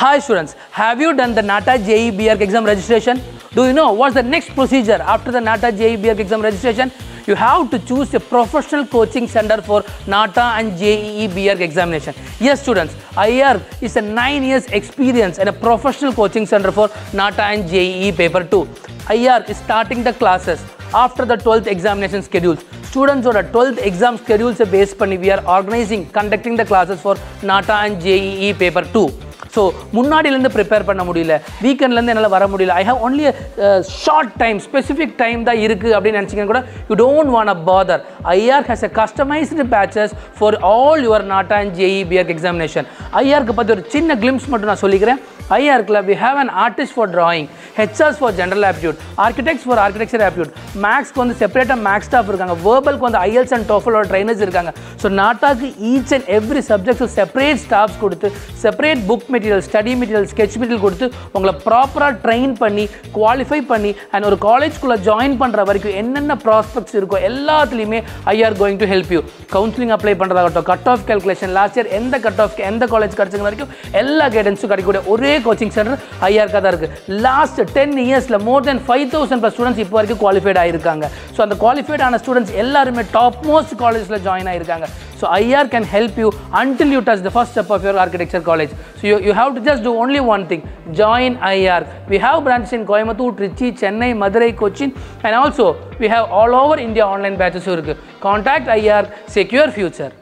Hi students, have you done the NATA JEE BRK exam registration? Do you know what's the next procedure after the NATA JEE BRK exam registration? You have to choose a professional coaching center for NATA and JEE BRK examination. Yes students, IR is a 9 years experience and a professional coaching center for NATA and JEE paper 2. IR is starting the classes after the 12th examination schedules. ஸ்டூடெண்ட்ஸோட twelfth exam ஸ்கெடியூல்ஸை base பண்ணி we are organising conducting the classes for NATA and JEE paper two So முன்னாடியிலேருந்து prepare பண்ண முடியல. வீக்கெண்ட்லேருந்து என்னால் வர முடியல. I have only short time specific time தான் இருக்குது அப்படின்னு நினச்சிங்கன்னா கூட you don't want a bother IR has a customised batches for all your NATA and JEE BArch examination ஐஆர்க்கு பற்றி ஒரு சின்ன கிளிம்ஸ் மட்டும் நான் சொல்லிக்கிறேன். ஐஆர்க்கில் we have an artist for drawing HRs for general aptitude architects for architecture aptitude மேக்ஸ்க்கு வந்து செப்பரேட்டாக maths staff இருக்காங்க. வேர்பலுக்கு வந்து ஐஎல்ஸ் அண்ட் டோஃபலோட ட்ரைனர்ஸ் இருக்காங்க. So நாட்டாக்கு each and every subject separate staffs கொடுத்து separate book material study material sketch material கொடுத்து உங்களை ப்ராப்பராக ட்ரெயின் பண்ணி குவாலிஃபை பண்ணி அண்ட் ஒரு காலேஜ்குள்ளே ஜாயின் பண்ணுற வரைக்கும் என்னென்ன ப்ராஸ்பெக்ட்ஸ் இருக்கோ எல்லாத்துலேயுமே I R going to help you counselling apply பண்ணுறதாகட்டும் cut off calculation last year எந்த கட் ஆஃப் எந்த காலேஜ் கிடச்சிங்க வரைக்கும் எல்லா கைடன்ஸும் கிடைக்கக்கூடிய ஒரே கோச்சிங் சென்டர் ஐஆர்க்காக தான் இருக்குது லாஸ்ட் டென் இயர்ஸில் more than five thousand plus students இப்போ வரைக்கும் குவாலிஃபைட் ஆயிருக்காங்க ஸோ அந்த குவாலிஃபைட் ஆன ஸ்டூடெண்ட்ஸ் எல்லாருமே டாப் மோஸ்ட் காலேஜில் join ஆகிருக்காங்க so IR can help you until you touch the first step of your architecture college so you you have to just do only one thing join IR we have branch in Coimbatore Trichy Chennai Madurai Cochin and also we have all over India online பேச்சஸும் இருக்குது contact IR secure future